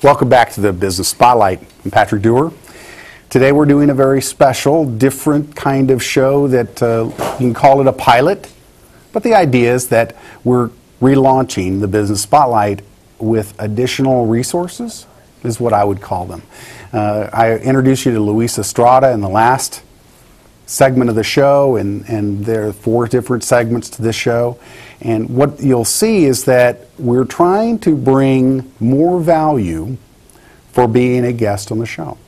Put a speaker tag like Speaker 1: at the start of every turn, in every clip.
Speaker 1: Welcome back to the Business Spotlight. I'm Patrick Dougher. Today we're doing a very special, different kind of show that uh, you can call it a pilot, but the idea is that we're relaunching the Business Spotlight with additional resources, is what I would call them. Uh, I introduced you to Luis Estrada in the last segment of the show, and, and there are four different segments to this show. And what you'll see is that we're trying to bring more value for being a guest on the show.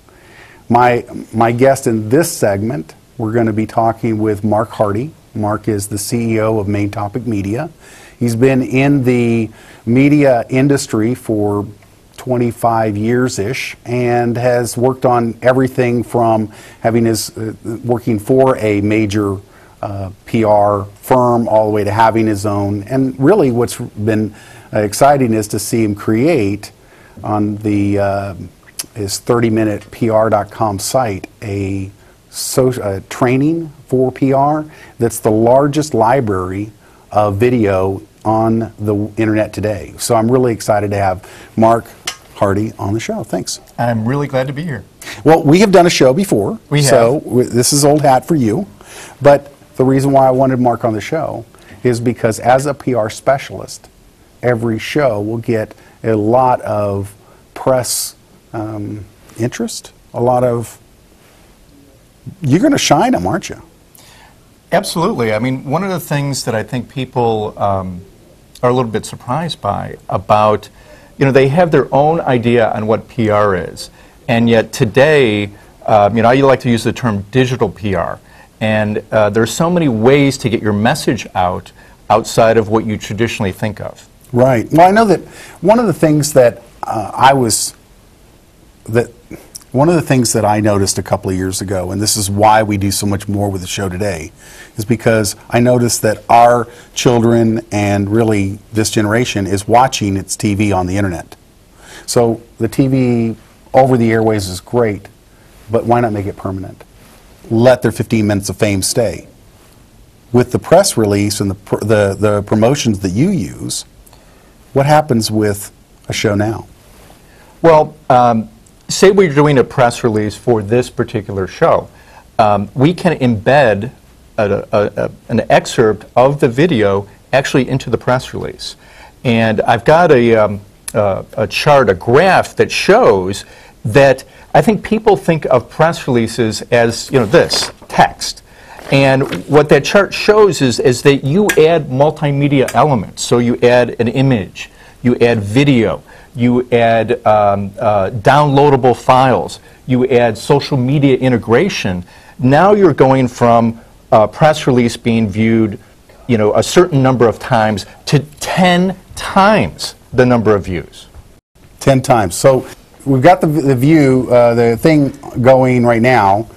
Speaker 1: My, my guest in this segment, we're going to be talking with Marc Harty. Marc is the CEO of Main Topic Media. He's been in the media industry for 25 years ish and has worked on everything from having his uh, working for a major uh, PR firm all the way to having his own. And really, what's been uh, exciting is to see him create on the uh, his 30minutepr.com site a, social, a training for PR that's the largest library of video on the internet today. So I'm really excited to have Marc Harty on the show. Thanks.
Speaker 2: I'm really glad to be here.
Speaker 1: Well, we have done a show before.
Speaker 2: We have.
Speaker 1: So this is old hat for you. But the reason why I wanted Marc on the show is because as a PR specialist, every show will get a lot of press um, interest, a lot of. You're going to shine them, aren't you?
Speaker 2: Absolutely. I mean, one of the things that I think people um, are a little bit surprised by about you know, they have their own idea on what PR is. And yet today, um, you know, I like to use the term digital PR. And uh, there are so many ways to get your message out outside of what you traditionally think of.
Speaker 1: Right. Well, I know that one of the things that uh, I was, that one of the things that I noticed a couple of years ago, and this is why we do so much more with the show today, is because I noticed that our children and really this generation is watching its TV on the internet. So the TV over the airways is great, but why not make it permanent? Let their 15 minutes of fame stay. With the press release and the, pr the, the promotions that you use, what happens with a show now?
Speaker 2: Well, um, say we're doing a press release for this particular show, um, we can embed a, a, a, an excerpt of the video actually into the press release. And I've got a, um, a chart, a graph that shows that I think people think of press releases as, you know, this, text. And what that chart shows is, is that you add multimedia elements. So you add an image, you add video, you add um, uh, downloadable files, you add social media integration. Now you're going from a press release being viewed you know, a certain number of times to 10 times the number of views.
Speaker 1: 10 times. So we've got the, the view, uh, the thing going right now.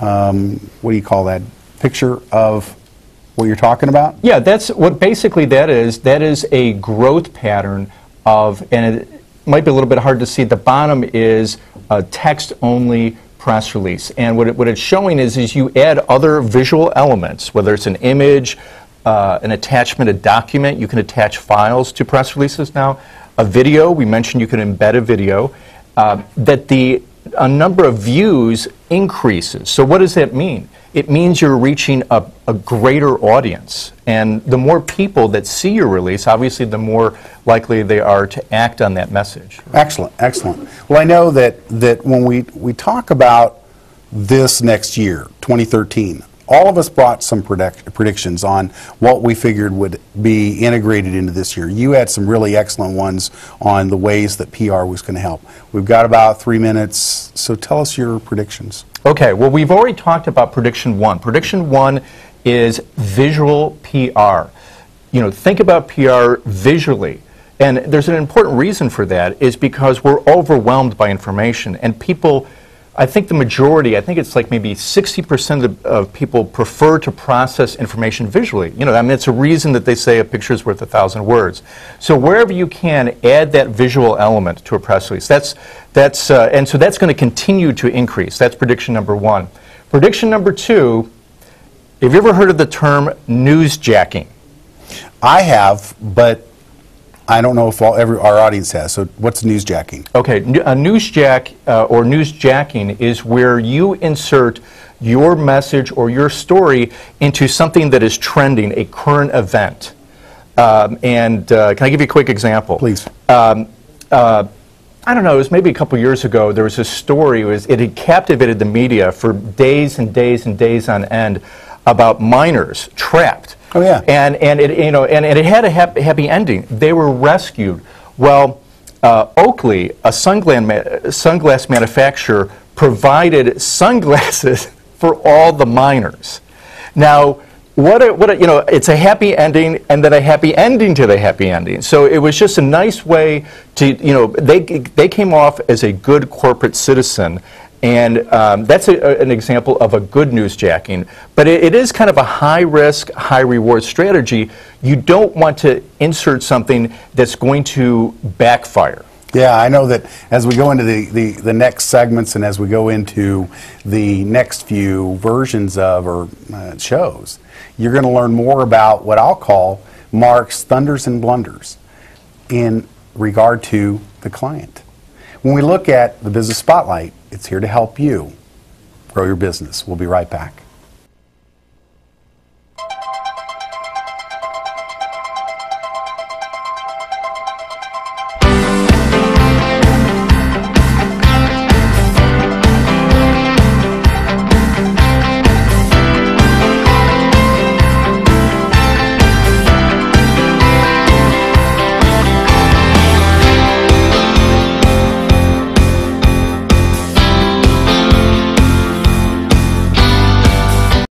Speaker 1: Um, what do you call that? Picture of what you're talking about?
Speaker 2: Yeah, that's what basically that is. That is a growth pattern of, and it might be a little bit hard to see. The bottom is a text-only press release, and what, it, what it's showing is, is you add other visual elements, whether it's an image, uh, an attachment, a document. You can attach files to press releases now. A video, we mentioned you can embed a video. Uh, that the a number of views increases. So what does that mean? It means you're reaching a, a, greater audience. And the more people that see your release, obviously the more likely they are to act on that message.
Speaker 1: Excellent, excellent. Well, I know that, that when we, we talk about this next year, 2013, all of us brought some predict predictions on what we figured would be integrated into this year. You had some really excellent ones on the ways that PR was going to help. We've got about three minutes, so tell us your predictions.
Speaker 2: Okay, well, we've already talked about prediction one. Prediction one is visual PR. You know, think about PR visually. And there's an important reason for that is because we're overwhelmed by information and people I think the majority, I think it's like maybe 60% of, of, people prefer to process information visually. You know, I mean, it's a reason that they say a picture is worth a thousand words. So wherever you can, add that visual element to a press release. That's, that's, uh, and so that's going to continue to increase. That's prediction number one. Prediction number two, have you ever heard of the term newsjacking?
Speaker 1: I have, but I don't know if all, every, our audience has. So what's newsjacking?
Speaker 2: Okay, a newsjack uh, or newsjacking is where you insert your message or your story into something that is trending, a current event. Um, and uh, can I give you a quick example?
Speaker 1: Please.
Speaker 2: Um, uh, I don't know, it was maybe a couple years ago, there was a story, it, was, it had captivated the media for days and days and days on end about miners trapped.
Speaker 1: Oh, yeah.
Speaker 2: And, and, it, you know, and, and it had a hap- happy ending. They were rescued. Well, uh, Oakley, a sunglass, ma- sunglass manufacturer, provided sunglasses for all the miners. Now, what a, what a, you know, it's a happy ending and then a happy ending to the happy ending. So it was just a nice way to, you know, they, they came off as a good corporate citizen. And um, that's a, an example of a good news jacking. But it, it is kind of a high risk, high reward strategy. You don't want to insert something that's going to backfire.
Speaker 1: Yeah, I know that as we go into the, the, the next segments and as we go into the next few versions of or uh, shows, you're going to learn more about what I'll call Marc's thunders and blunders in regard to the client. When we look at the Business Spotlight, it's here to help you grow your business. We'll be right back.